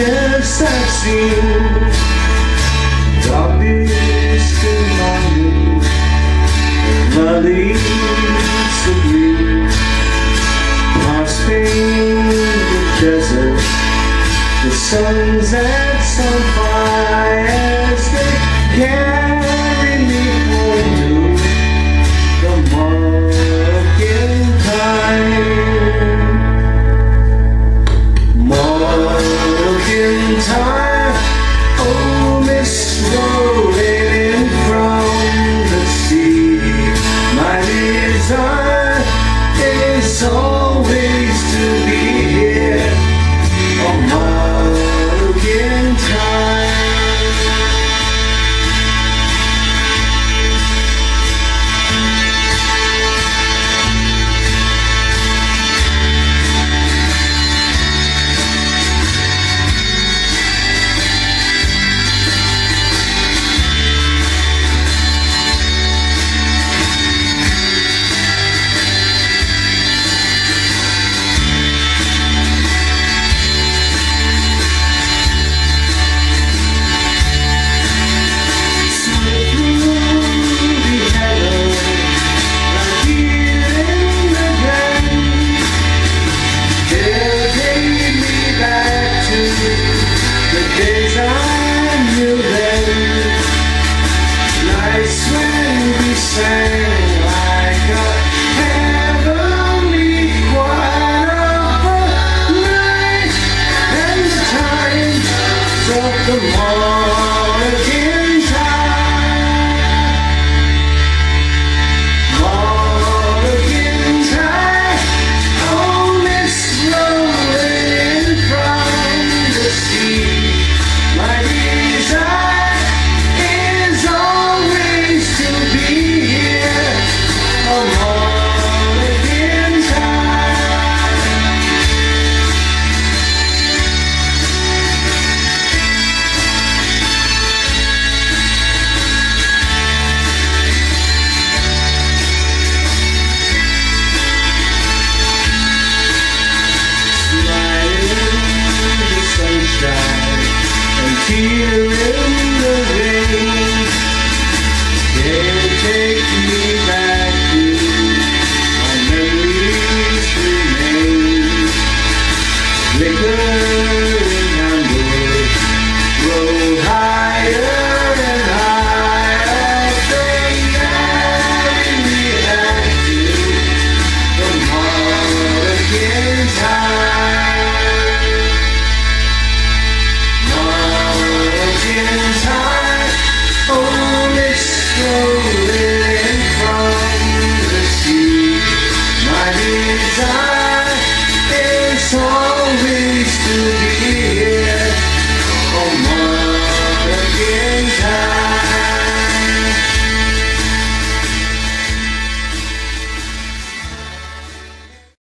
chance I've seen Darkness in my room My leaves the desert The sun's at some as they can Yeah.